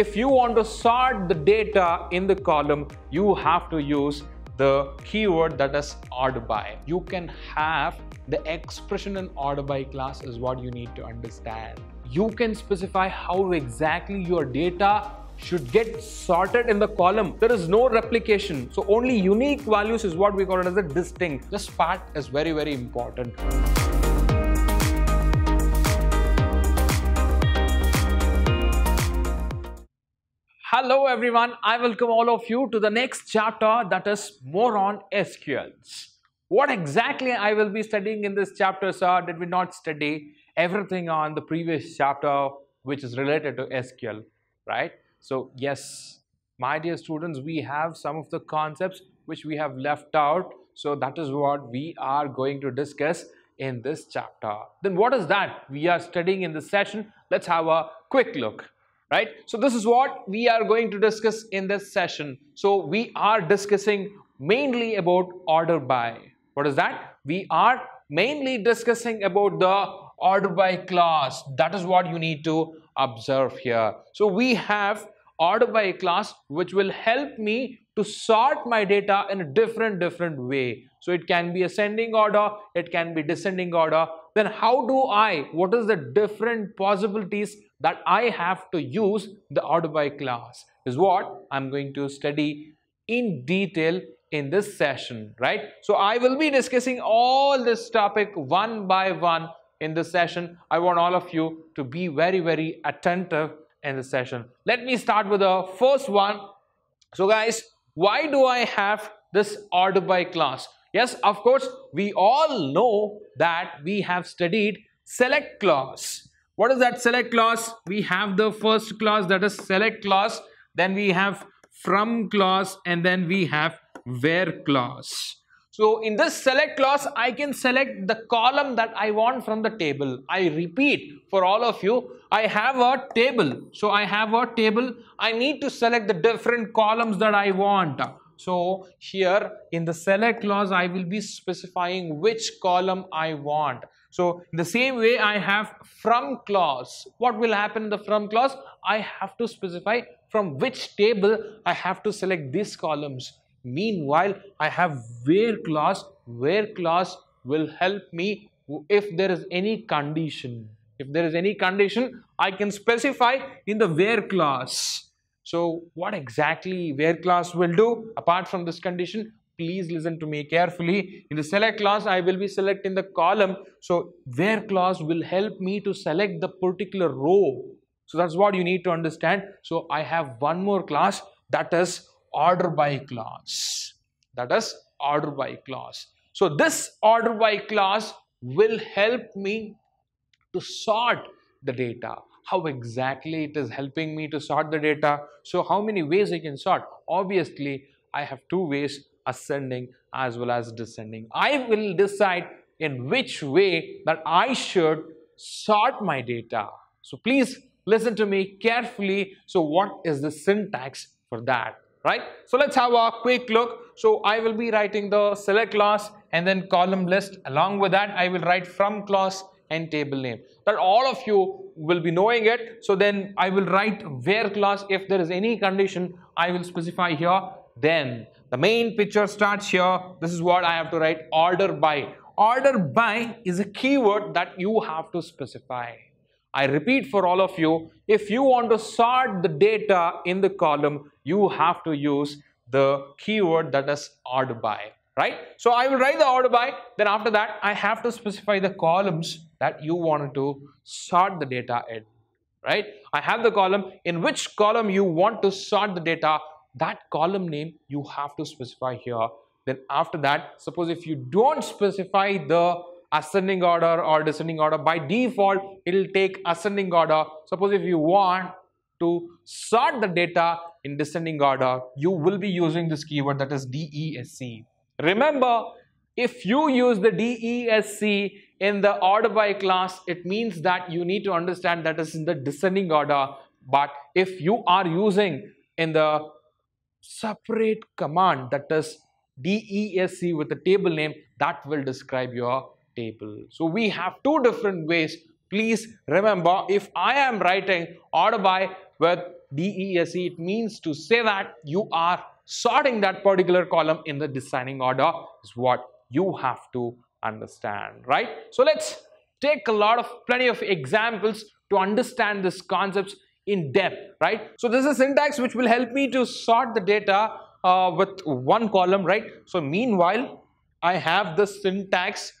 if you want to sort the data in the column, you have to use the keyword that is order by. You can have the expression in order by clause is what you need to understand. You can specify how exactly your data should get sorted in the column. There is no replication. So only unique values is what we call it as a distinct. This part is very, very important. Hello everyone, I welcome all of you to the next chapter that is more on SQLs. What exactly I will be studying in this chapter sir, did we not study everything on the previous chapter which is related to SQL, right? So yes, my dear students, we have some of the concepts which we have left out. So that is what we are going to discuss in this chapter. Then what is that we are studying in this session? Let's have a quick look right? So this is what we are going to discuss in this session. So we are discussing mainly about order by. What is that? We are mainly discussing about the order by clause. That is what you need to observe here. So we have order by clause which will help me to sort my data in a different different way. So it can be ascending order, it can be descending order. Then how do I, what is the different possibilities that I have to use the by clause is what I'm going to study in detail in this session, right? So I will be discussing all this topic one by one in this session. I want all of you to be very, very attentive in the session. Let me start with the first one. So guys, why do I have this order by clause? Yes, of course, we all know that we have studied select clause. What is that select clause? We have the first clause that is select clause. Then we have from clause and then we have where clause. So in this select clause, I can select the column that I want from the table. I repeat for all of you, I have a table. So I have a table. I need to select the different columns that I want. So here in the select clause, I will be specifying which column I want. So the same way, I have from clause. What will happen in the from clause? I have to specify from which table I have to select these columns. Meanwhile, I have where clause. Where clause will help me if there is any condition. If there is any condition, I can specify in the where clause. So what exactly where clause will do apart from this condition? Please listen to me carefully. In the select clause, I will be selecting the column. So where clause will help me to select the particular row. So that's what you need to understand. So I have one more clause that is order by clause. That is order by clause. So this order by clause will help me to sort the data. How exactly it is helping me to sort the data? So how many ways I can sort? Obviously, I have two ways, ascending as well as descending. I will decide in which way that I should sort my data. So please listen to me carefully. So what is the syntax for that? right? So let's have a quick look. So I will be writing the select clause and then column list. Along with that, I will write from clause and table name. That all of you will be knowing it. So then I will write where clause. If there is any condition, I will specify here. Then the main picture starts here. This is what I have to write order by. Order by is a keyword that you have to specify. I repeat for all of you, if you want to sort the data in the column, you have to use the keyword that is order by, right? So I will write the order by, then after that, I have to specify the columns that you wanted to sort the data in, right? I have the column, in which column you want to sort the data, that column name you have to specify here. Then after that, suppose if you don't specify the ascending order or descending order. By default, it will take ascending order. Suppose if you want to sort the data in descending order, you will be using this keyword that is DESC. Remember, if you use the DESC in the order by clause, it means that you need to understand that is in the descending order. But if you are using in the separate command that is DESC with the table name, that will describe your table. So we have two different ways. Please remember if I am writing order by with DESC, it means to say that you are sorting that particular column in the descending order is what you have to understand, right? So let's take a lot of plenty of examples to understand these concepts in depth, right? So this is syntax which will help me to sort the data uh, with one column, right? So meanwhile, I have the syntax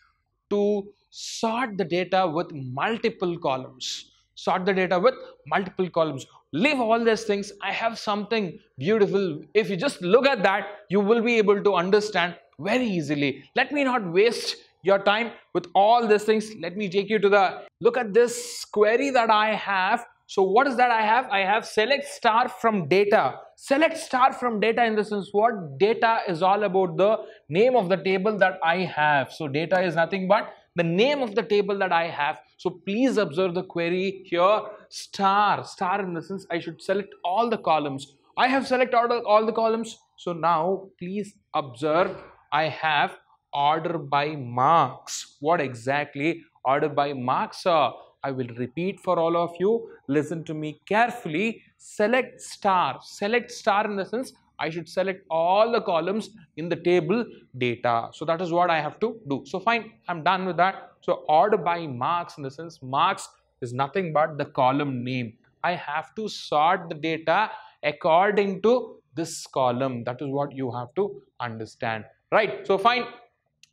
to sort the data with multiple columns. Sort the data with multiple columns. Leave all these things. I have something beautiful. If you just look at that, you will be able to understand very easily. Let me not waste your time with all these things. Let me take you to the look at this query that I have so what is that I have? I have select star from data. Select star from data in the sense what data is all about the name of the table that I have. So data is nothing but the name of the table that I have. So please observe the query here star. Star in the sense I should select all the columns. I have selected all, all the columns. So now please observe I have order by marks. What exactly order by marks are? I will repeat for all of you. Listen to me carefully. Select star. Select star in the sense I should select all the columns in the table data. So that is what I have to do. So fine, I'm done with that. So order by marks in the sense marks is nothing but the column name. I have to sort the data according to this column. That is what you have to understand. Right. So fine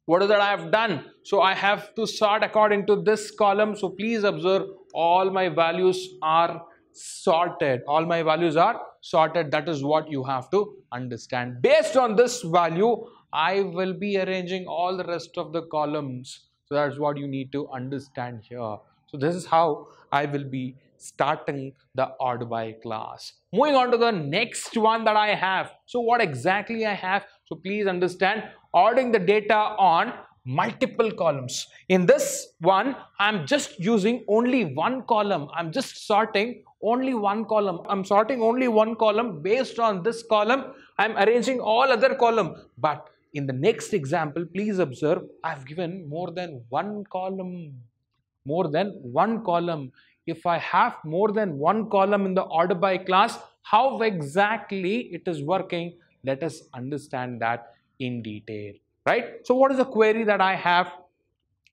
what is that I have done? So I have to sort according to this column. So please observe all my values are sorted. All my values are sorted. That is what you have to understand. Based on this value, I will be arranging all the rest of the columns. So that's what you need to understand here. So this is how I will be starting the order by clause. Moving on to the next one that I have. So what exactly I have? So please understand ordering the data on multiple columns. In this one, I'm just using only one column. I'm just sorting only one column. I'm sorting only one column based on this column. I'm arranging all other column. But in the next example, please observe, I've given more than one column. More than one column. If I have more than one column in the order by clause, how exactly it is working, let us understand that in detail, right? So what is the query that I have?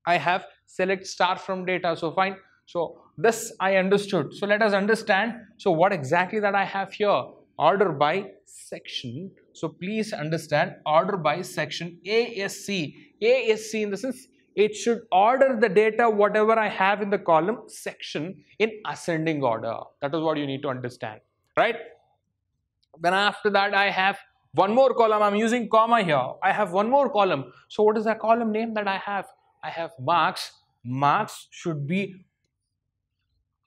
I have select star from data. So fine. So this I understood. So let us understand. So what exactly that I have here? Order by section. So please understand order by section ASC. ASC in the sense it should order the data whatever I have in the column section in ascending order. That is what you need to understand, right? Then after that I have one more column, I'm using comma here. I have one more column. So what is that column name that I have? I have marks. Marks should be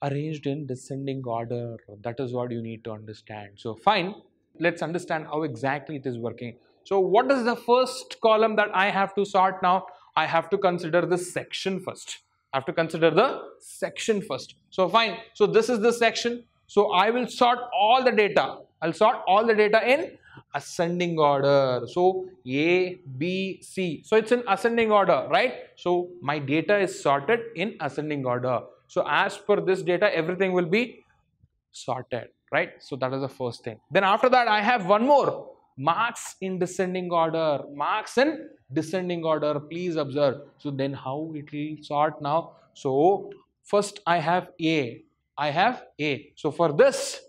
arranged in descending order. That is what you need to understand. So fine, let's understand how exactly it is working. So what is the first column that I have to sort now? I have to consider the section first. I have to consider the section first. So fine. So this is the section. So I will sort all the data. I'll sort all the data in ascending order. So A, B, C. So it's in ascending order, right? So my data is sorted in ascending order. So as per this data, everything will be sorted, right? So that is the first thing. Then after that, I have one more. Marks in descending order. Marks in descending order. Please observe. So then how it will sort now? So first I have A. I have A. So for this,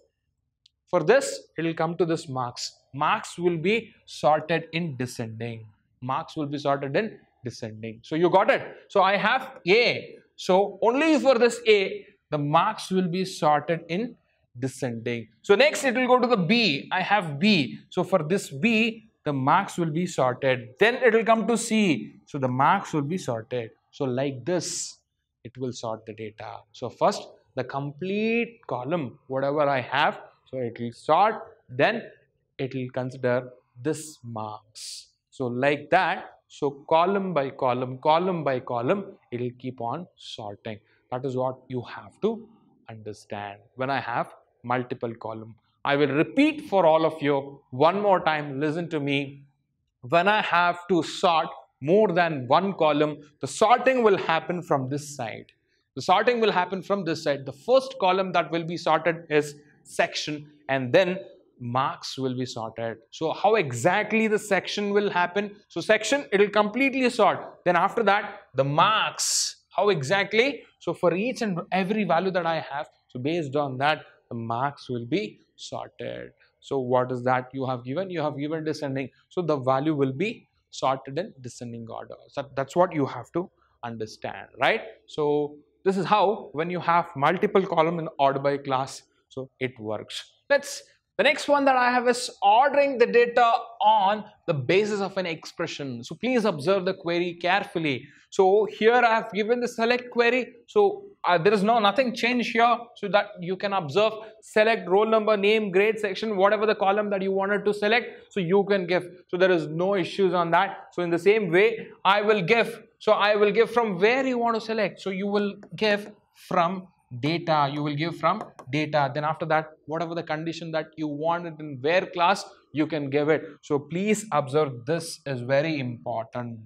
for this, it will come to this marks marks will be sorted in descending. Marks will be sorted in descending. So you got it. So I have A. So only for this A, the marks will be sorted in descending. So next it will go to the B. I have B. So for this B, the marks will be sorted. Then it will come to C. So the marks will be sorted. So like this, it will sort the data. So first, the complete column, whatever I have, so it will sort. Then it will consider this marks. So like that, so column by column, column by column, it will keep on sorting. That is what you have to understand. When I have multiple column, I will repeat for all of you one more time, listen to me. When I have to sort more than one column, the sorting will happen from this side. The sorting will happen from this side. The first column that will be sorted is section and then marks will be sorted. So how exactly the section will happen? So section, it will completely sort. Then after that, the marks, how exactly? So for each and every value that I have, so based on that, the marks will be sorted. So what is that you have given? You have given descending. So the value will be sorted in descending order. So that's what you have to understand, right? So this is how when you have multiple column in order by clause, so it works. Let's the next one that I have is ordering the data on the basis of an expression. So please observe the query carefully. So here I have given the select query. So uh, there is no nothing changed here so that you can observe select roll number, name, grade, section, whatever the column that you wanted to select. So you can give. So there is no issues on that. So in the same way, I will give. So I will give from where you want to select. So you will give from data you will give from data then after that whatever the condition that you want it in where clause you can give it so please observe this is very important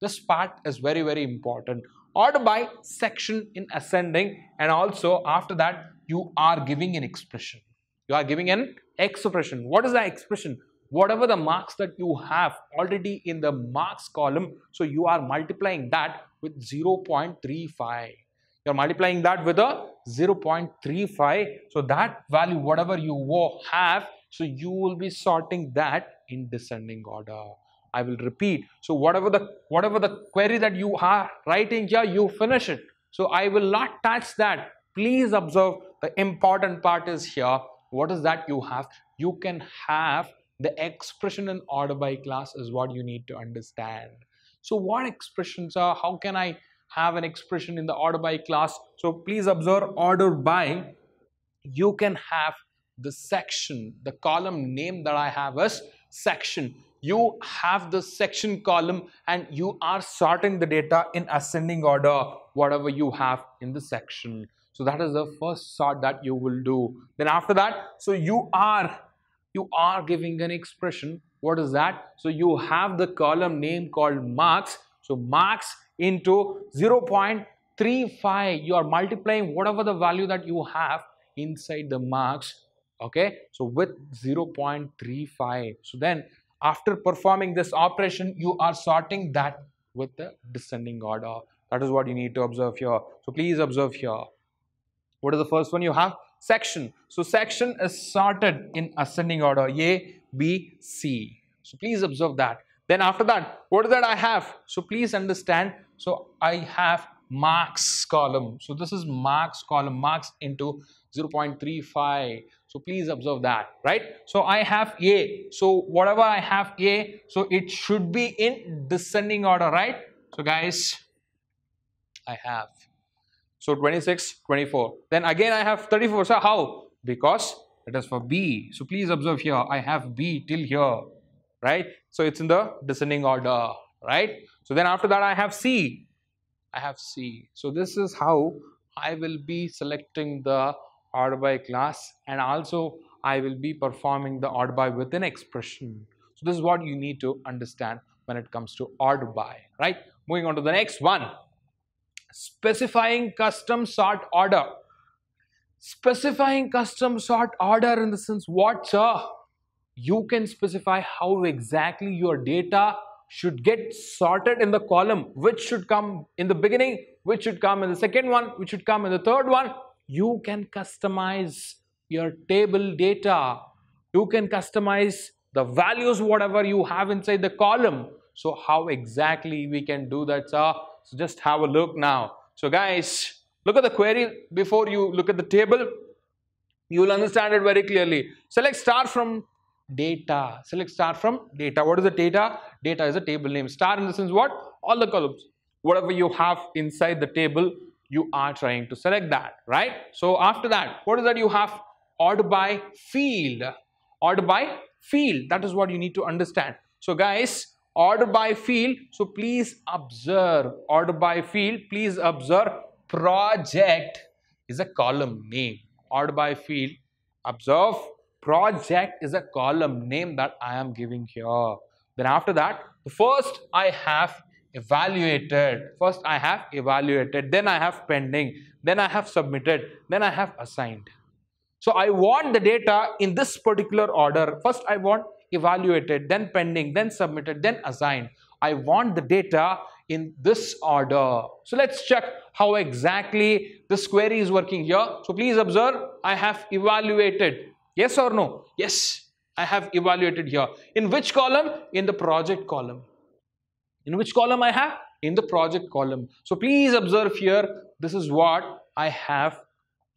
this part is very very important order by section in ascending and also after that you are giving an expression. You are giving an expression. What is the expression? Whatever the marks that you have already in the marks column so you are multiplying that with 0.35 you're multiplying that with a 0.35 so that value whatever you have so you will be sorting that in descending order i will repeat so whatever the whatever the query that you are writing here you finish it so i will not touch that please observe the important part is here what is that you have you can have the expression in order by clause is what you need to understand so what expressions are how can i have an expression in the order by clause. So please observe order by. You can have the section, the column name that I have as section. You have the section column and you are sorting the data in ascending order, whatever you have in the section. So that is the first sort that you will do. Then after that, so you are you are giving an expression. What is that? So you have the column name called marks. So marks into 0.35 you are multiplying whatever the value that you have inside the marks okay so with 0.35 so then after performing this operation you are sorting that with the descending order uh, that is what you need to observe here. So please observe here. What is the first one you have? Section. So section is sorted in ascending order. A b c. So please observe that. Then after that what is that i have? So please understand. So I have marks column. So this is marks column, marks into 0.35. So please observe that, right? So I have A. So whatever I have A, so it should be in descending order, right? So guys, I have. So 26, 24. Then again I have 34. So how? Because it is for B. So please observe here. I have B till here, right? So it's in the descending order, right? So then after that I have C. I have C. So this is how I will be selecting the by clause and also I will be performing the order by within expression. So this is what you need to understand when it comes to by, right? Moving on to the next one. Specifying custom sort order. Specifying custom sort order in the sense what? You can specify how exactly your data should get sorted in the column which should come in the beginning which should come in the second one which should come in the third one you can customize your table data you can customize the values whatever you have inside the column so how exactly we can do that sir so just have a look now so guys look at the query before you look at the table you will understand it very clearly select star from data. Select star from data. What is the data? Data is a table name. Star in the sense what? All the columns. Whatever you have inside the table, you are trying to select that, right? So after that, what is that you have? Order by field. Order by field. That is what you need to understand. So guys, order by field. So please observe order by field. Please observe project is a column name. Order by field. Observe project is a column name that I am giving here. Then after that, the first I have evaluated. First I have evaluated. Then I have pending. Then I have submitted. Then I have assigned. So I want the data in this particular order. First I want evaluated, then pending, then submitted, then assigned. I want the data in this order. So let's check how exactly this query is working here. So please observe, I have evaluated. Yes or no? Yes, I have evaluated here. In which column? In the project column. In which column I have? In the project column. So please observe here, this is what I have.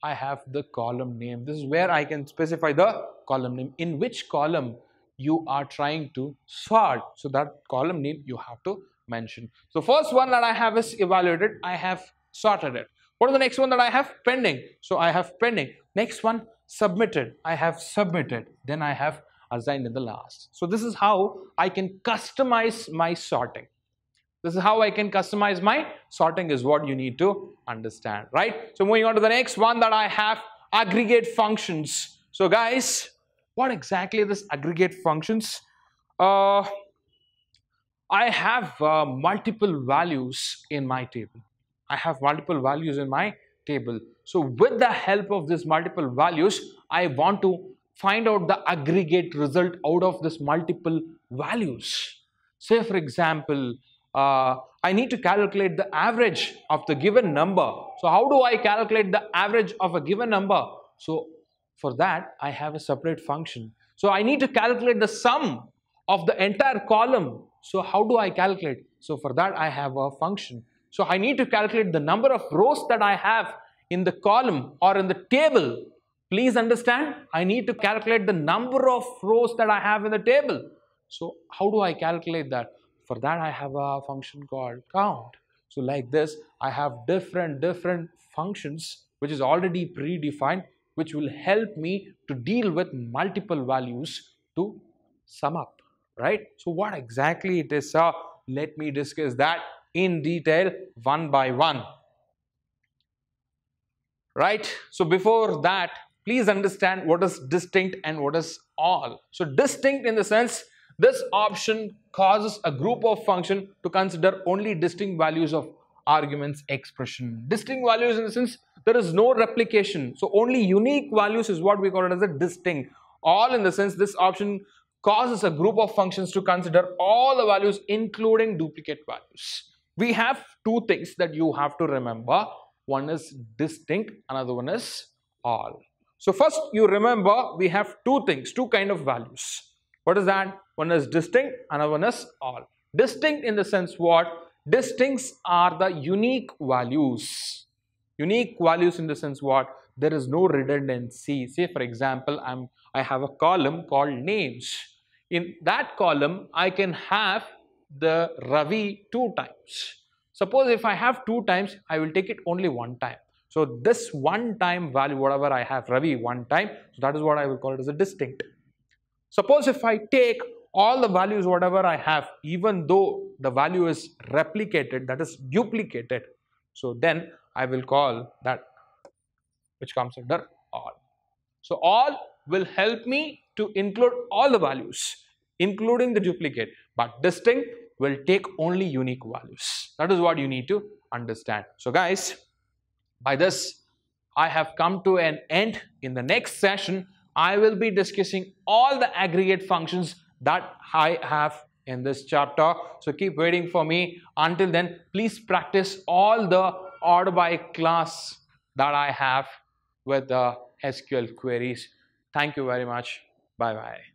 I have the column name. This is where I can specify the column name. In which column you are trying to sort. So that column name you have to mention. So first one that I have is evaluated. I have sorted it. What is the next one that I have? Pending. So I have pending. Next one, submitted. I have submitted. Then I have assigned in the last. So this is how I can customize my sorting. This is how I can customize my sorting is what you need to understand, right? So moving on to the next one that I have, aggregate functions. So guys, what exactly this aggregate functions? Uh, I have uh, multiple values in my table. I have multiple values in my table. So with the help of these multiple values, I want to find out the aggregate result out of this multiple values. Say for example, uh, I need to calculate the average of the given number. So how do I calculate the average of a given number? So for that, I have a separate function. So I need to calculate the sum of the entire column. So how do I calculate? So for that, I have a function. So I need to calculate the number of rows that I have in the column or in the table. Please understand, I need to calculate the number of rows that I have in the table. So how do I calculate that? For that, I have a function called count. So like this, I have different, different functions which is already predefined which will help me to deal with multiple values to sum up, right? So what exactly it is, uh, let me discuss that in detail one by one. Right? So before that, please understand what is distinct and what is all. So distinct in the sense this option causes a group of function to consider only distinct values of arguments expression. Distinct values in the sense there is no replication. So only unique values is what we call it as a distinct. All in the sense this option causes a group of functions to consider all the values including duplicate values. We have two things that you have to remember. One is distinct, another one is all. So first you remember we have two things, two kind of values. What is that? One is distinct, another one is all. Distinct in the sense what? Distincts are the unique values. Unique values in the sense what? There is no redundancy. Say for example, I'm, I have a column called names. In that column, I can have the Ravi two times. Suppose if I have two times, I will take it only one time. So this one time value, whatever I have Ravi one time, so that is what I will call it as a distinct. Suppose if I take all the values whatever I have, even though the value is replicated, that is duplicated, so then I will call that which comes under all. So all will help me to include all the values, including the duplicate, but distinct will take only unique values. That is what you need to understand. So guys, by this, I have come to an end. In the next session, I will be discussing all the aggregate functions that I have in this chapter. So keep waiting for me. Until then, please practice all the order by clause that I have with the SQL queries. Thank you very much. Bye-bye.